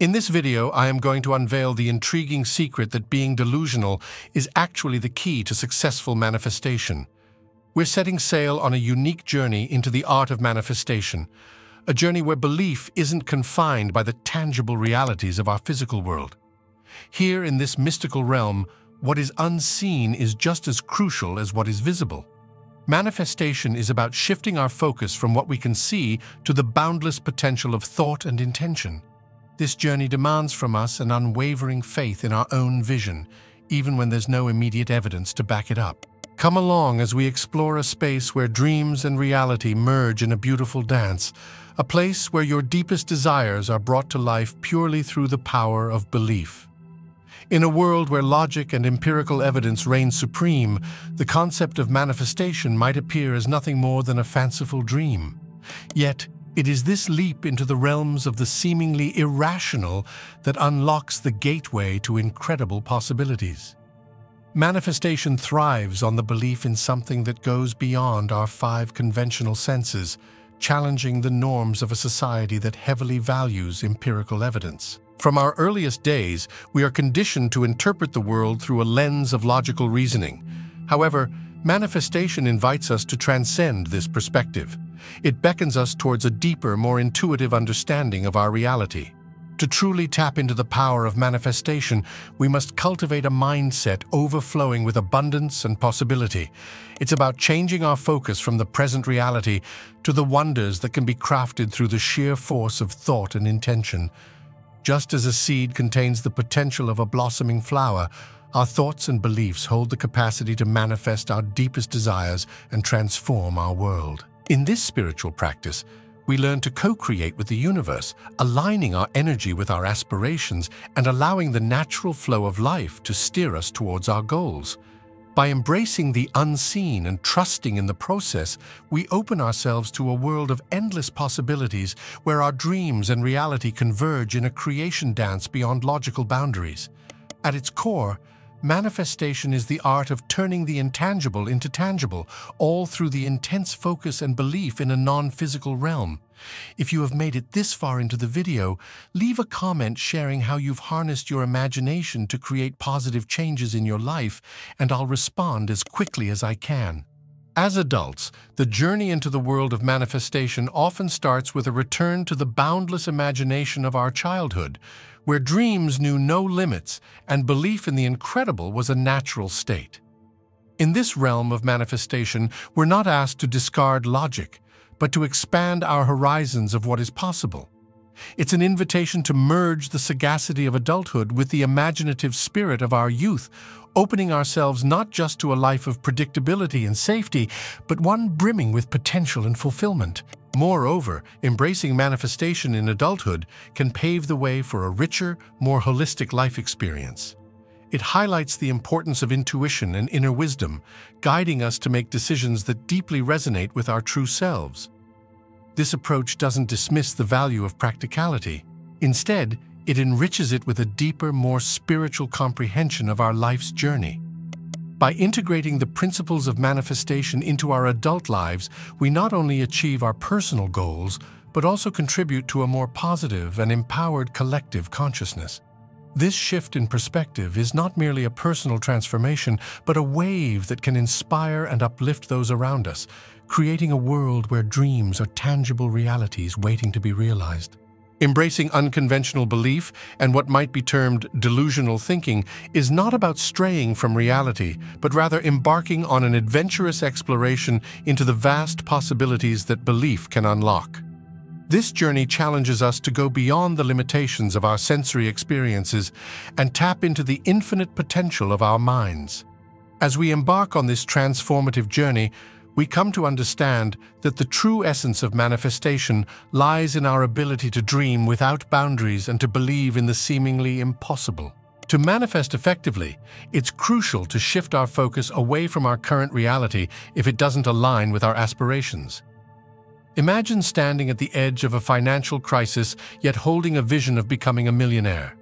In this video, I am going to unveil the intriguing secret that being delusional is actually the key to successful manifestation. We're setting sail on a unique journey into the art of manifestation, a journey where belief isn't confined by the tangible realities of our physical world. Here in this mystical realm, what is unseen is just as crucial as what is visible. Manifestation is about shifting our focus from what we can see to the boundless potential of thought and intention. This journey demands from us an unwavering faith in our own vision, even when there's no immediate evidence to back it up. Come along as we explore a space where dreams and reality merge in a beautiful dance, a place where your deepest desires are brought to life purely through the power of belief. In a world where logic and empirical evidence reign supreme, the concept of manifestation might appear as nothing more than a fanciful dream. Yet, it is this leap into the realms of the seemingly irrational that unlocks the gateway to incredible possibilities. Manifestation thrives on the belief in something that goes beyond our five conventional senses, challenging the norms of a society that heavily values empirical evidence. From our earliest days, we are conditioned to interpret the world through a lens of logical reasoning. However, manifestation invites us to transcend this perspective. It beckons us towards a deeper, more intuitive understanding of our reality. To truly tap into the power of manifestation, we must cultivate a mindset overflowing with abundance and possibility. It's about changing our focus from the present reality to the wonders that can be crafted through the sheer force of thought and intention. Just as a seed contains the potential of a blossoming flower, our thoughts and beliefs hold the capacity to manifest our deepest desires and transform our world. In this spiritual practice, we learn to co-create with the universe, aligning our energy with our aspirations and allowing the natural flow of life to steer us towards our goals. By embracing the unseen and trusting in the process, we open ourselves to a world of endless possibilities where our dreams and reality converge in a creation dance beyond logical boundaries. At its core, Manifestation is the art of turning the intangible into tangible, all through the intense focus and belief in a non-physical realm. If you have made it this far into the video, leave a comment sharing how you've harnessed your imagination to create positive changes in your life, and I'll respond as quickly as I can. As adults, the journey into the world of manifestation often starts with a return to the boundless imagination of our childhood, where dreams knew no limits and belief in the incredible was a natural state. In this realm of manifestation, we're not asked to discard logic, but to expand our horizons of what is possible. It's an invitation to merge the sagacity of adulthood with the imaginative spirit of our youth, opening ourselves not just to a life of predictability and safety, but one brimming with potential and fulfillment. Moreover, embracing manifestation in adulthood can pave the way for a richer, more holistic life experience. It highlights the importance of intuition and inner wisdom, guiding us to make decisions that deeply resonate with our true selves. This approach doesn't dismiss the value of practicality. Instead, it enriches it with a deeper, more spiritual comprehension of our life's journey. By integrating the principles of manifestation into our adult lives, we not only achieve our personal goals, but also contribute to a more positive and empowered collective consciousness. This shift in perspective is not merely a personal transformation, but a wave that can inspire and uplift those around us, creating a world where dreams are tangible realities waiting to be realized. Embracing unconventional belief and what might be termed delusional thinking is not about straying from reality, but rather embarking on an adventurous exploration into the vast possibilities that belief can unlock. This journey challenges us to go beyond the limitations of our sensory experiences and tap into the infinite potential of our minds. As we embark on this transformative journey, we come to understand that the true essence of manifestation lies in our ability to dream without boundaries and to believe in the seemingly impossible. To manifest effectively, it's crucial to shift our focus away from our current reality if it doesn't align with our aspirations. Imagine standing at the edge of a financial crisis yet holding a vision of becoming a millionaire.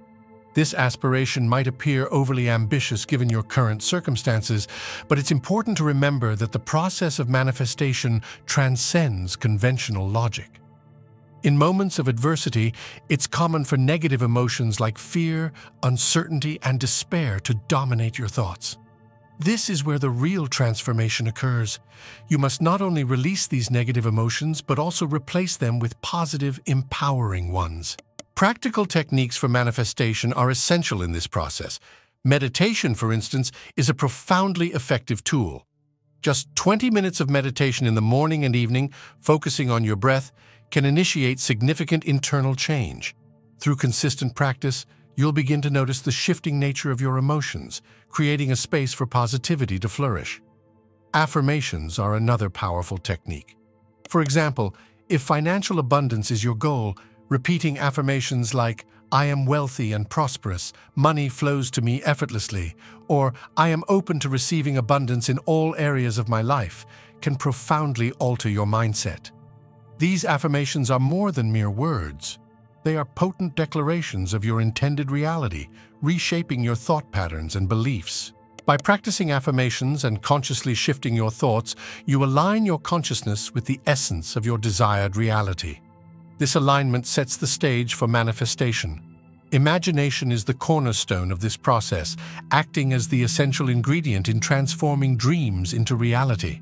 This aspiration might appear overly ambitious given your current circumstances, but it's important to remember that the process of manifestation transcends conventional logic. In moments of adversity, it's common for negative emotions like fear, uncertainty, and despair to dominate your thoughts. This is where the real transformation occurs. You must not only release these negative emotions, but also replace them with positive, empowering ones. Practical techniques for manifestation are essential in this process. Meditation, for instance, is a profoundly effective tool. Just 20 minutes of meditation in the morning and evening, focusing on your breath, can initiate significant internal change. Through consistent practice, you'll begin to notice the shifting nature of your emotions, creating a space for positivity to flourish. Affirmations are another powerful technique. For example, if financial abundance is your goal, repeating affirmations like, I am wealthy and prosperous, money flows to me effortlessly, or I am open to receiving abundance in all areas of my life, can profoundly alter your mindset. These affirmations are more than mere words. They are potent declarations of your intended reality, reshaping your thought patterns and beliefs. By practicing affirmations and consciously shifting your thoughts, you align your consciousness with the essence of your desired reality. This alignment sets the stage for manifestation. Imagination is the cornerstone of this process, acting as the essential ingredient in transforming dreams into reality.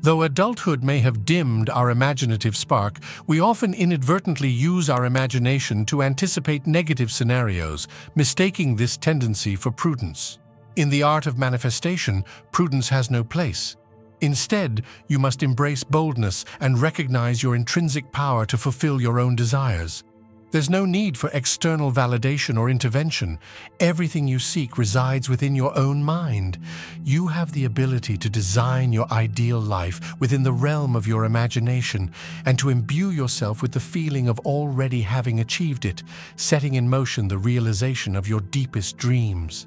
Though adulthood may have dimmed our imaginative spark, we often inadvertently use our imagination to anticipate negative scenarios, mistaking this tendency for prudence. In the art of manifestation, prudence has no place. Instead, you must embrace boldness and recognize your intrinsic power to fulfill your own desires. There's no need for external validation or intervention. Everything you seek resides within your own mind. You have the ability to design your ideal life within the realm of your imagination and to imbue yourself with the feeling of already having achieved it, setting in motion the realization of your deepest dreams.